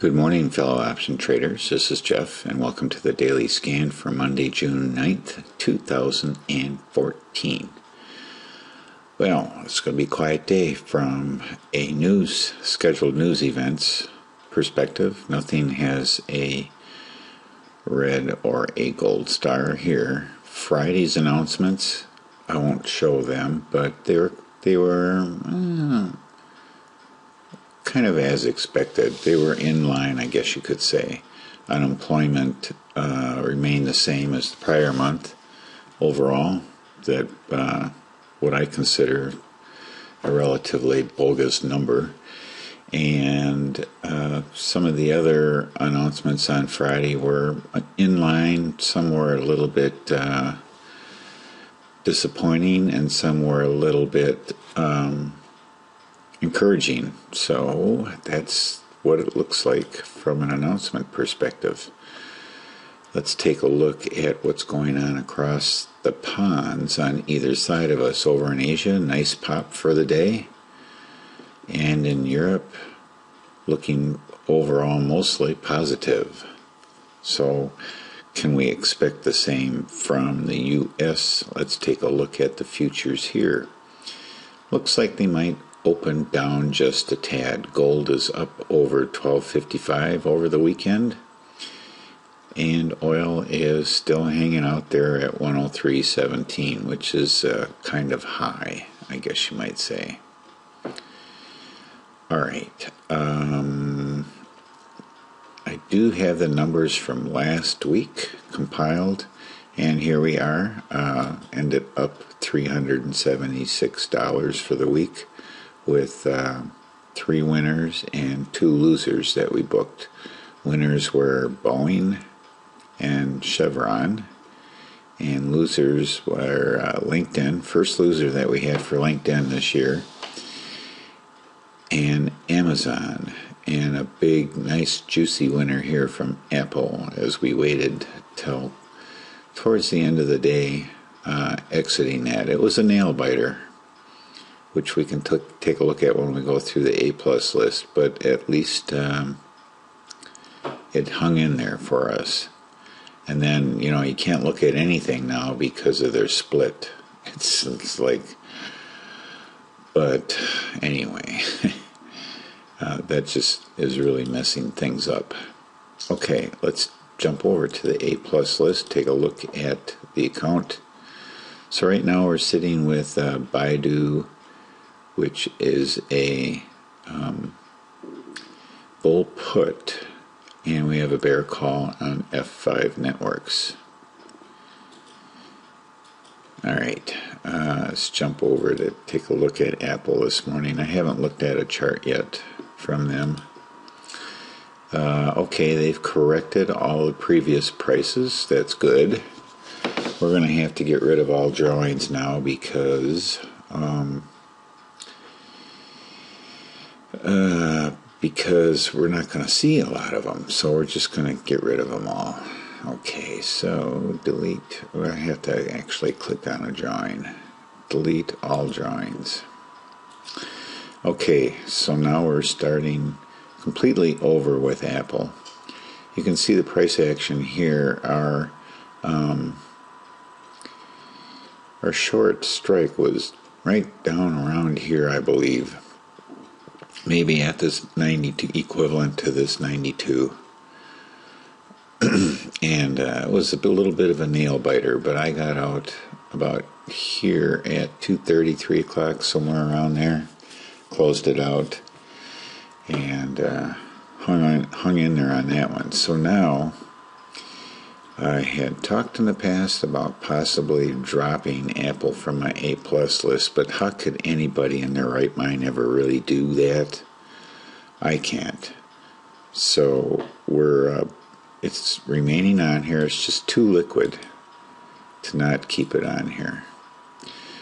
Good morning, fellow option traders. This is Jeff, and welcome to the daily scan for Monday, June 9th, 2014. Well, it's going to be a quiet day from a news, scheduled news events perspective. Nothing has a red or a gold star here. Friday's announcements, I won't show them, but they were, they were, uh, kind of as expected. They were in line, I guess you could say. Unemployment uh, remained the same as the prior month overall. That uh, what I consider a relatively bogus number. And uh, some of the other announcements on Friday were in line. Some were a little bit uh, disappointing, and some were a little bit um, encouraging. So that's what it looks like from an announcement perspective. Let's take a look at what's going on across the ponds on either side of us. Over in Asia, nice pop for the day. And in Europe, looking overall mostly positive. So, can we expect the same from the US? Let's take a look at the futures here. Looks like they might open down just a tad. Gold is up over 1255 over the weekend. And oil is still hanging out there at 103.17, which is uh, kind of high, I guess you might say. All right. Um, I do have the numbers from last week compiled, and here we are. Uh, ended up $376 for the week with uh, three winners and two losers that we booked. Winners were Boeing and Chevron, and losers were uh, LinkedIn. First loser that we had for LinkedIn this year, and Amazon. And a big, nice, juicy winner here from Apple as we waited till towards the end of the day uh, exiting that. It was a nail biter which we can t- take a look at when we go through the A plus list, but at least um, it hung in there for us. And then, you know, you can't look at anything now because of their split. It's, it's like, but anyway, uh, that just is really messing things up. Okay, let's jump over to the A plus list, take a look at the account. So right now we're sitting with uh, Baidu which is a um, bull put, and we have a bear call on F5 networks. All right, uh, let's jump over to take a look at Apple this morning. I haven't looked at a chart yet from them. Uh, okay, they've corrected all the previous prices. That's good. We're going to have to get rid of all drawings now because um, uh, because we're not going to see a lot of them. So we're just going to get rid of them all. Okay, so delete. I have to actually click on a drawing. Delete all drawings. Okay, so now we're starting completely over with Apple. You can see the price action here. Our um, our short strike was right down around here, I believe maybe at this 92 equivalent to this 92 and uh, it was a little bit of a nail biter but i got out about here at 2.30 3 o'clock somewhere around there closed it out and uh, hung, on, hung in there on that one. So now I had talked in the past about possibly dropping Apple from my A plus list, but how could anybody in their right mind ever really do that? I can't. So we're uh, it's remaining on here. It's just too liquid to not keep it on here.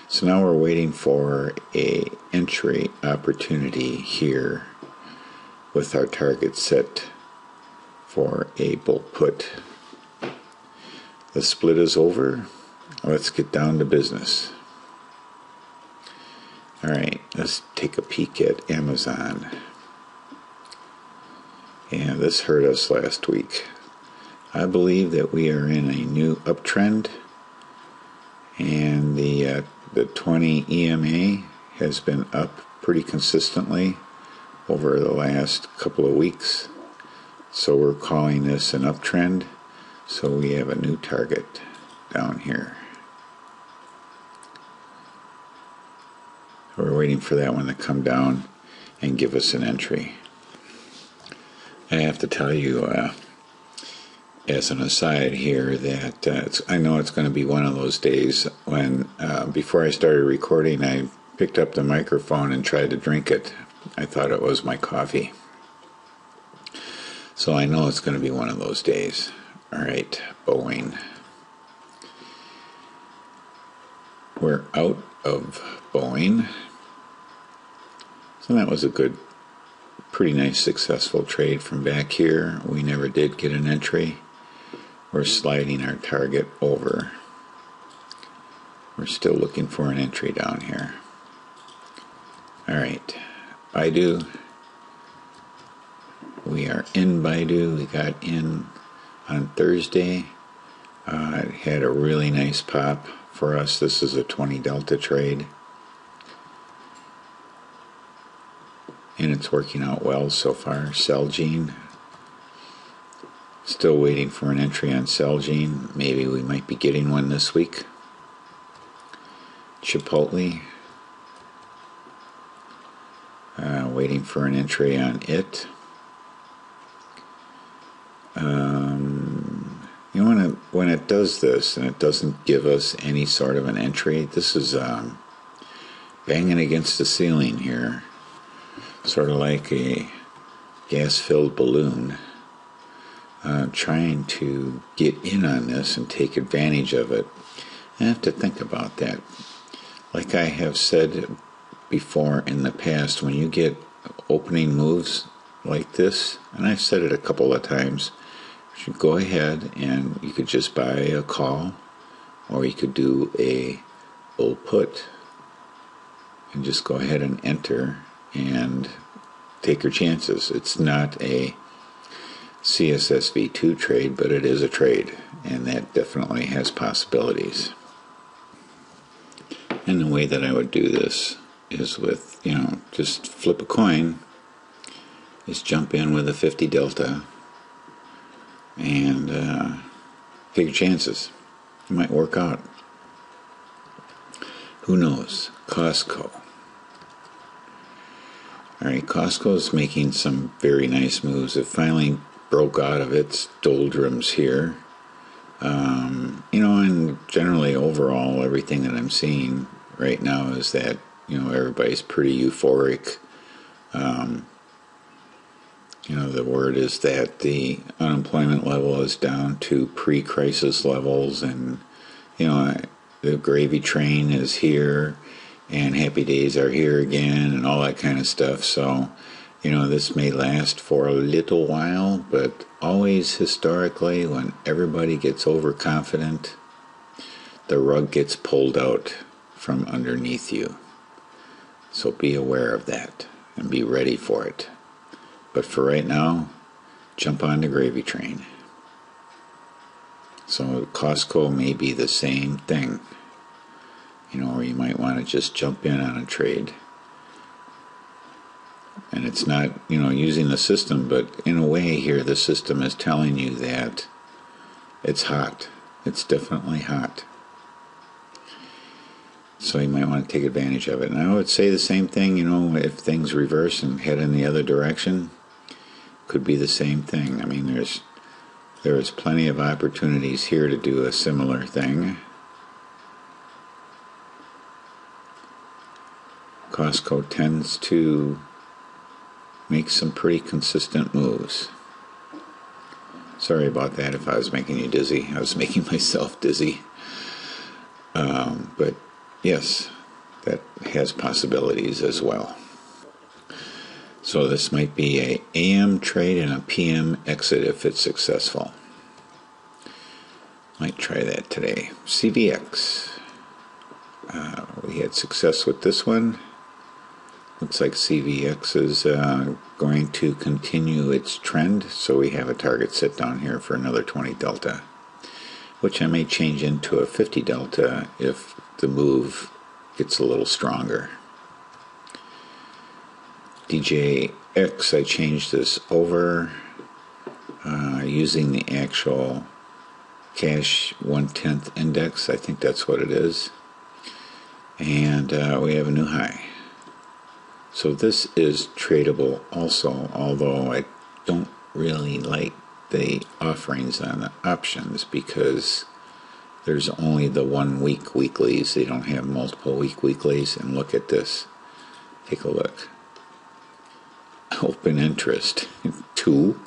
So now we're waiting for a entry opportunity here with our target set for a bull put. The split is over. Let's get down to business. All right, let's take a peek at Amazon. And this hurt us last week. I believe that we are in a new uptrend, and the uh, the 20 EMA has been up pretty consistently over the last couple of weeks. So we're calling this an uptrend. So we have a new target down here. We're waiting for that one to come down and give us an entry. I have to tell you, uh, as an aside here, that uh, I know it's going to be one of those days when, uh, before I started recording, I picked up the microphone and tried to drink it. I thought it was my coffee. So I know it's going to be one of those days. All right, Boeing. We're out of Boeing. So that was a good, pretty nice successful trade from back here. We never did get an entry. We're sliding our target over. We're still looking for an entry down here. All right, Baidu. We are in Baidu. We got in on Thursday. Uh, it had a really nice pop for us. This is a 20 Delta trade. and it's working out well so far. Celgene, still waiting for an entry on Celgene. Maybe we might be getting one this week. Chipotle, uh, waiting for an entry on it. Um, you know when it when it does this and it doesn't give us any sort of an entry, this is um, banging against the ceiling here sort of like a gas filled balloon, uh, trying to get in on this and take advantage of it. I have to think about that. Like I have said before in the past, when you get opening moves like this, and I've said it a couple of times, should go ahead and you could just buy a call or you could do a bull put and just go ahead and enter and take your chances. It's not a CSSV2 trade, but it is a trade, and that definitely has possibilities. And the way that I would do this is with, you know, just flip a coin, is jump in with a 50 delta, and uh, take your chances. It might work out. Who knows? Costco. All right, Costco is making some very nice moves. It finally broke out of its doldrums here. Um, you know, and generally overall, everything that I'm seeing right now is that you know everybody's pretty euphoric. Um, you know, the word is that the unemployment level is down to pre-crisis levels, and you know the gravy train is here and happy days are here again and all that kind of stuff. So, you know, this may last for a little while, but always historically, when everybody gets overconfident, the rug gets pulled out from underneath you. So be aware of that and be ready for it. But for right now, jump on the gravy train. So Costco may be the same thing you know, or you might want to just jump in on a trade. And it's not, you know, using the system, but in a way here, the system is telling you that it's hot. It's definitely hot. So you might want to take advantage of it. And I would say the same thing, you know, if things reverse and head in the other direction, could be the same thing. I mean, there's there is plenty of opportunities here to do a similar thing. Costco tends to make some pretty consistent moves. Sorry about that if I was making you dizzy. I was making myself dizzy. Um, but yes, that has possibilities as well. So this might be a AM trade and a PM exit if it's successful. Might try that today. CVX. Uh, we had success with this one looks like CVX is uh, going to continue its trend, so we have a target set down here for another 20 delta, which I may change into a 50 delta if the move gets a little stronger. DJX, I changed this over uh, using the actual cash one tenth index. I think that's what it is. And uh, we have a new high. So this is tradable also, although I don't really like the offerings on the options because there's only the one week weeklies. They don't have multiple week weeklies. And look at this. Take a look. Open interest. Two?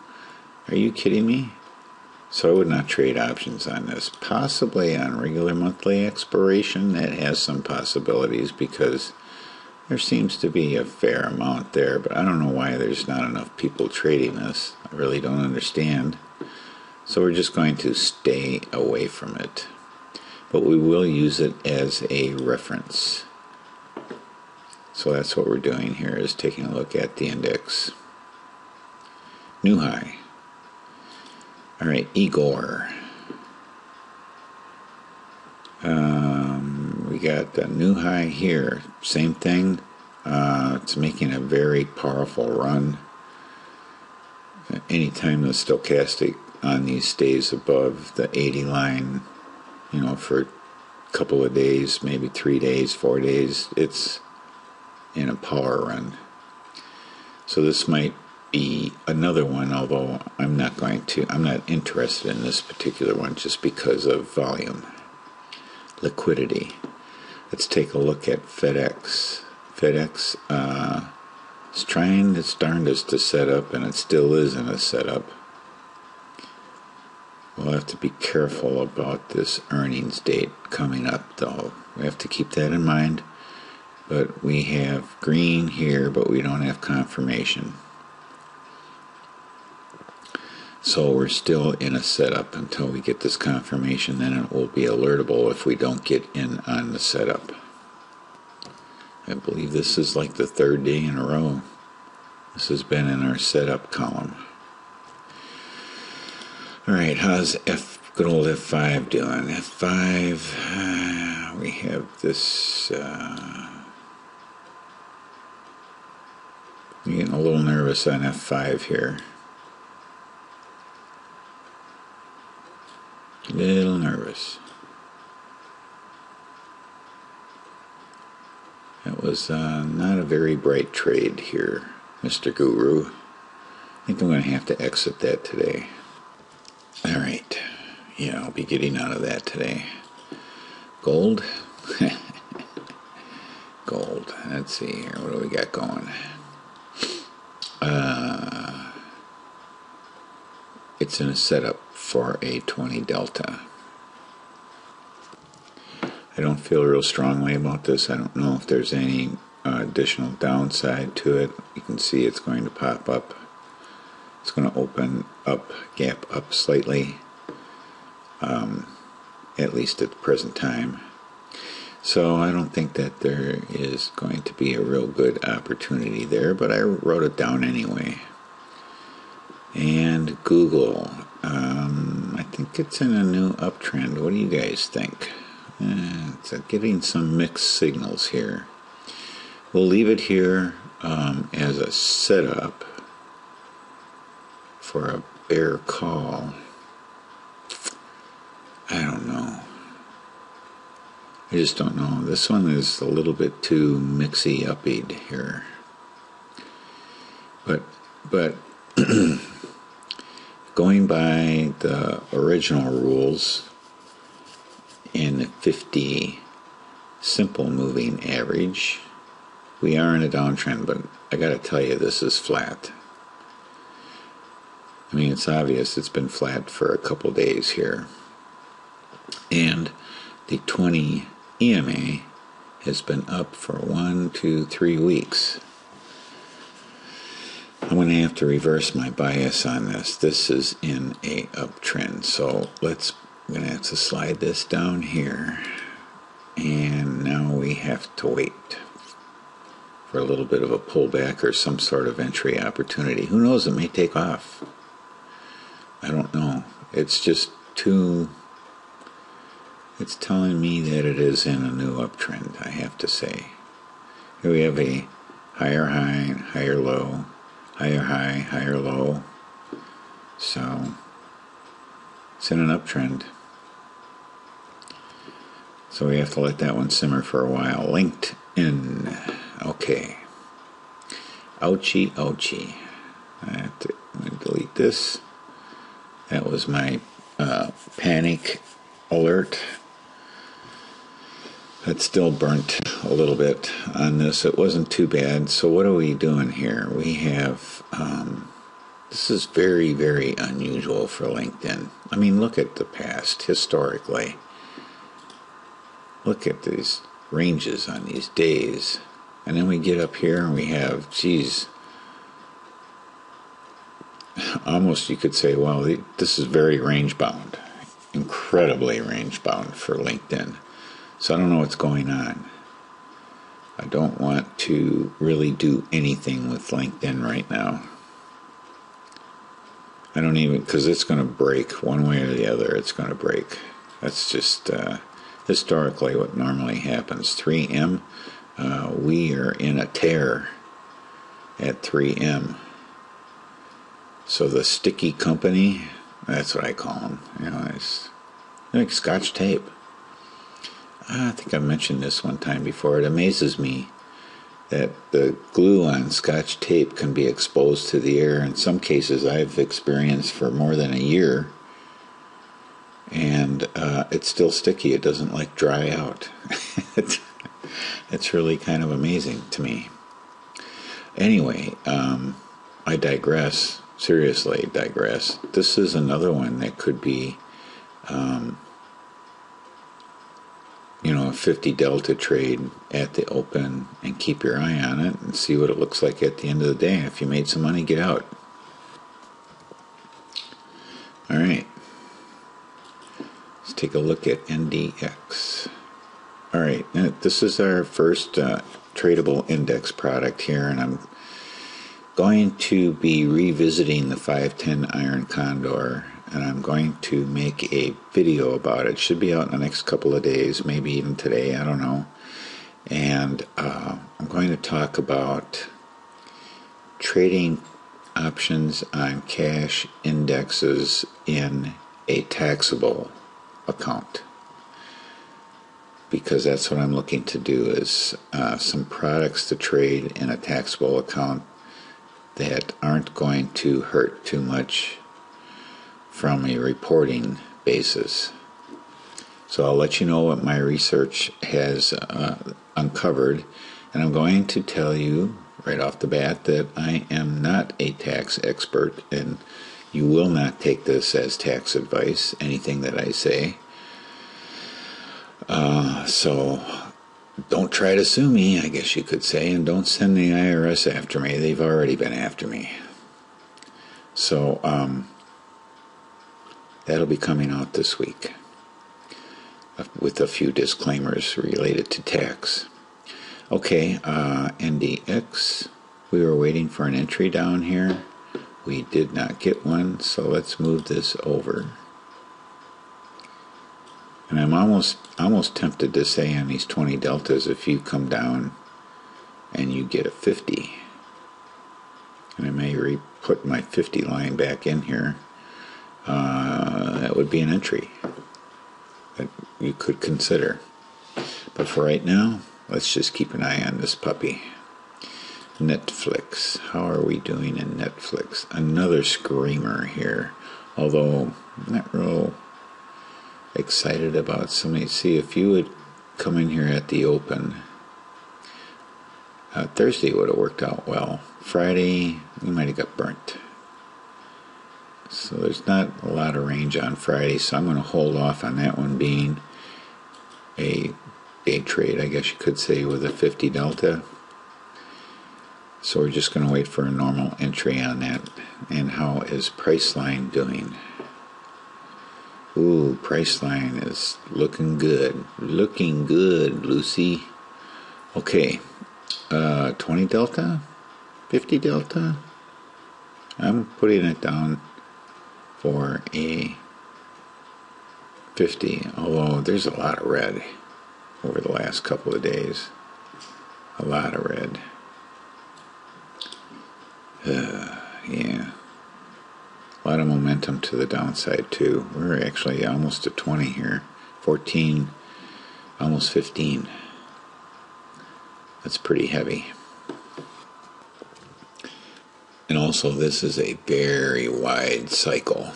Are you kidding me? So I would not trade options on this. Possibly on regular monthly expiration, that has some possibilities because there seems to be a fair amount there, but I don't know why there's not enough people trading this. I really don't understand. So we're just going to stay away from it. But we will use it as a reference. So that's what we're doing here is taking a look at the index. New high. All right, Igor. Um, we got a new high here. Same thing. Uh, it's making a very powerful run. Anytime the stochastic on these stays above the 80 line, you know, for a couple of days, maybe three days, four days, it's in a power run. So this might be another one, although I'm not going to, I'm not interested in this particular one just because of volume, liquidity. Let's take a look at FedEx. FedEx uh, is trying its darndest to set up, and it still isn't a setup. We'll have to be careful about this earnings date coming up, though. We have to keep that in mind. But we have green here, but we don't have confirmation. So we're still in a setup until we get this confirmation. Then it will be alertable if we don't get in on the setup. I believe this is like the third day in a row. This has been in our setup column. All right, how's F good old F5 doing? F5, uh, we have this. Uh, I'm getting a little nervous on F5 here. A little nervous. That was uh, not a very bright trade here, Mr. Guru. I think I'm going to have to exit that today. All right. Yeah, I'll be getting out of that today. Gold? Gold. Let's see here. What do we got going? Uh, it's in a setup for a 20 delta. I don't feel real strongly about this. I don't know if there's any uh, additional downside to it. You can see it's going to pop up. It's going to open up, gap up slightly, um, at least at the present time. So I don't think that there is going to be a real good opportunity there, but I wrote it down anyway. And Google, um, I think it's in a new uptrend. What do you guys think? Uh, it's getting some mixed signals here. We'll leave it here um, as a setup for a bear call. I don't know. I just don't know. This one is a little bit too mixy uppied here. But, but going by the original rules in the 50 simple moving average, we are in a downtrend, but I gotta tell you, this is flat. I mean, it's obvious it's been flat for a couple days here. And the 20 EMA has been up for one, two, three weeks. I'm going to have to reverse my bias on this. This is in a uptrend. So let's, I'm going to have to slide this down here. And now we have to wait for a little bit of a pullback or some sort of entry opportunity. Who knows? It may take off. I don't know. It's just too. It's telling me that it is in a new uptrend, I have to say. Here we have a higher high, higher low, higher high, higher low. So it's in an uptrend. So we have to let that one simmer for a while. LinkedIn. Okay. Ouchie, ouchie. I have to delete this. That was my uh, panic alert. That still burnt a little bit on this. It wasn't too bad. So, what are we doing here? We have. Um, this is very, very unusual for LinkedIn. I mean, look at the past historically. Look at these ranges on these days. And then we get up here and we have, geez, almost you could say, well, this is very range bound, incredibly range bound for LinkedIn. So I don't know what's going on. I don't want to really do anything with LinkedIn right now. I don't even because it's going to break one way or the other. It's going to break. That's just uh, historically what normally happens. 3M, uh, we are in a tear at 3M. So the sticky company, that's what I call them. You know, it's like Scotch tape. I think I mentioned this one time before. It amazes me that the glue on scotch tape can be exposed to the air. In some cases, I've experienced for more than a year, and uh, it's still sticky. It doesn't like dry out. it's really kind of amazing to me. Anyway, um, I digress. Seriously, digress. This is another one that could be. Um, you know, a 50 delta trade at the open and keep your eye on it and see what it looks like at the end of the day. If you made some money, get out. All right. Let's take a look at NDX. All right, this is our first uh, tradable index product here, and I'm going to be revisiting the 510 Iron Condor and I'm going to make a video about it. Should be out in the next couple of days, maybe even today, I don't know. And uh, I'm going to talk about trading options on cash indexes in a taxable account because that's what I'm looking to do is uh, some products to trade in a taxable account that aren't going to hurt too much from a reporting basis. So I'll let you know what my research has uh, uncovered, and I'm going to tell you right off the bat that I am not a tax expert, and you will not take this as tax advice, anything that I say. Uh, so don't try to sue me, I guess you could say, and don't send the IRS after me. They've already been after me. So, um, That'll be coming out this week uh, with a few disclaimers related to tax. Okay, uh, NDX. We were waiting for an entry down here. We did not get one, so let's move this over. And I'm almost almost tempted to say on these 20 deltas, if you come down and you get a 50, and I may re put my 50 line back in here uh, that would be an entry that you could consider. But for right now, let's just keep an eye on this puppy. Netflix. How are we doing in Netflix? Another screamer here. Although I'm not real excited about somebody. See, if you would come in here at the open, uh, Thursday would have worked out well. Friday, we might have got burnt. So there's not a lot of range on Friday, so I'm going to hold off on that one being a day trade, I guess you could say, with a 50 delta. So we're just going to wait for a normal entry on that. And how is Priceline doing? Ooh, Priceline is looking good. Looking good, Lucy. Okay, uh, 20 delta, 50 delta. I'm putting it down for a 50, although there's a lot of red over the last couple of days. A lot of red. Uh, yeah. A lot of momentum to the downside, too. We're actually almost at 20 here. 14, almost 15. That's pretty heavy. And also, this is a very wide cycle.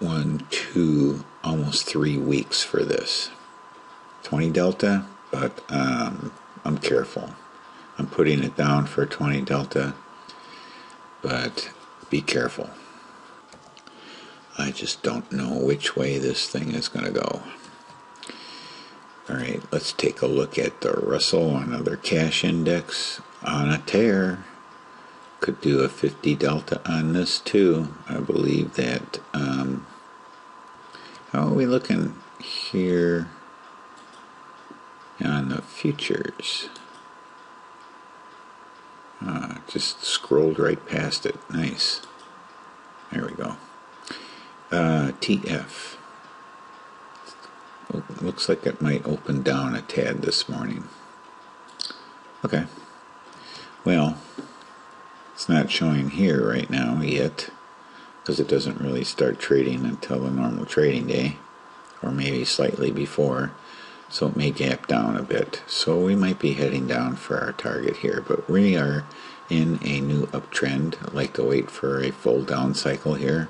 One, two, almost three weeks for this. 20 delta, but um, I'm careful. I'm putting it down for 20 delta, but be careful. I just don't know which way this thing is going to go. All right, let's take a look at the Russell, another cash index on a tear. Could do a 50 delta on this too. I believe that. Um, how are we looking here on the futures? Uh, just scrolled right past it. Nice. There we go. Uh, TF. Looks like it might open down a tad this morning. Okay. Well, not showing here right now yet because it doesn't really start trading until the normal trading day or maybe slightly before. So it may gap down a bit. So we might be heading down for our target here, but we are in a new uptrend. I'd like to wait for a full down cycle here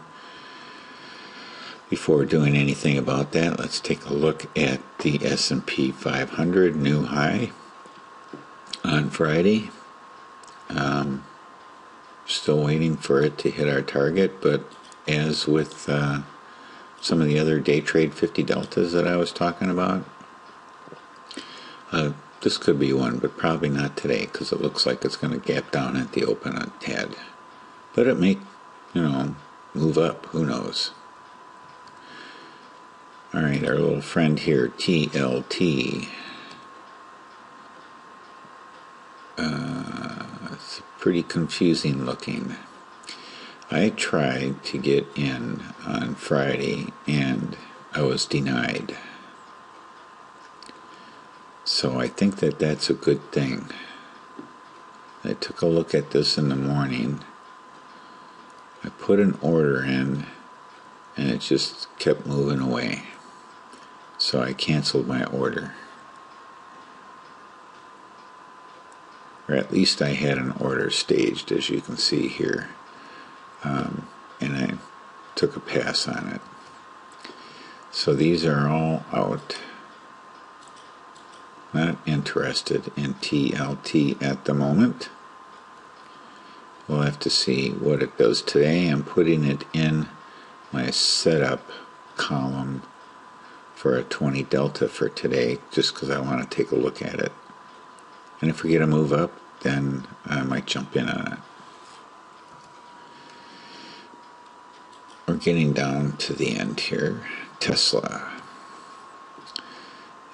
before doing anything about that, let's take a look at the S&P 500 new high on Friday. Um, still waiting for it to hit our target, but as with uh, some of the other day trade 50 deltas that I was talking about, uh, this could be one, but probably not today because it looks like it's going to gap down at the open a tad. But it may, you know, move up. Who knows? All right, our little friend here, TLT. Uh, pretty confusing looking. I tried to get in on Friday and I was denied. So I think that that's a good thing. I took a look at this in the morning. I put an order in and it just kept moving away so I canceled my order. Or at least I had an order staged, as you can see here. Um, and I took a pass on it. So these are all out. Not interested in TLT at the moment. We'll have to see what it does today. I'm putting it in my setup column for a 20 delta for today just because I want to take a look at it. And if we get a move up, then I might jump in on it. We're getting down to the end here. Tesla.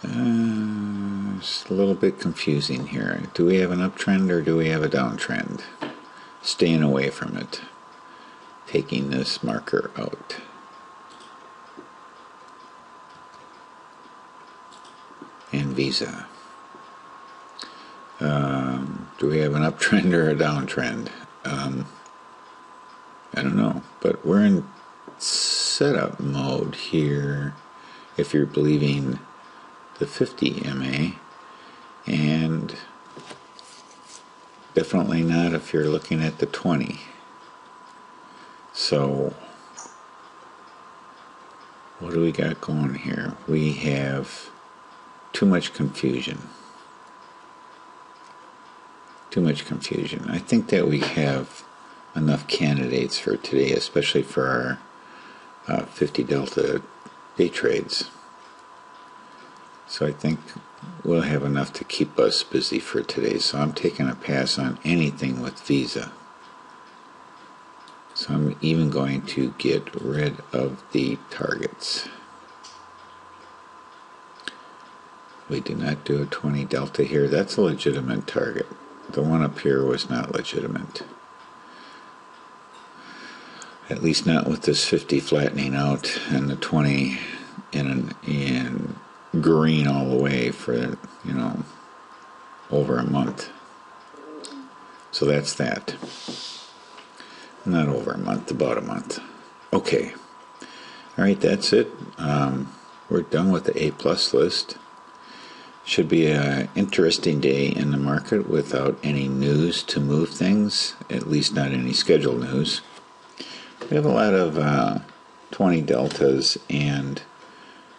Uh, it's a little bit confusing here. Do we have an uptrend or do we have a downtrend? Staying away from it. Taking this marker out. and Visa. Um, do we have an uptrend or a downtrend? Um, I don't know, but we're in setup mode here if you're believing the 50 MA, and definitely not if you're looking at the 20. So, what do we got going here? We have too much confusion. Too much confusion. I think that we have enough candidates for today, especially for our uh, 50 Delta day trades. So I think we'll have enough to keep us busy for today. So I'm taking a pass on anything with Visa. So I'm even going to get rid of the targets. We do not do a 20 delta here. That's a legitimate target. The one up here was not legitimate. At least not with this 50 flattening out and the 20 in in green all the way for you know over a month. So that's that. Not over a month, about a month. Okay. All right, that's it. Um, we're done with the A plus list. Should be an interesting day in the market without any news to move things, at least not any scheduled news. We have a lot of uh, 20 deltas, and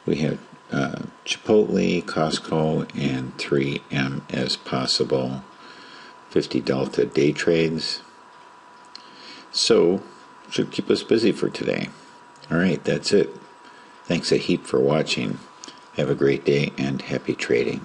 we have uh, Chipotle, Costco, and 3M as possible 50 delta day trades. So, should keep us busy for today. All right, that's it. Thanks a heap for watching. Have a great day and happy trading.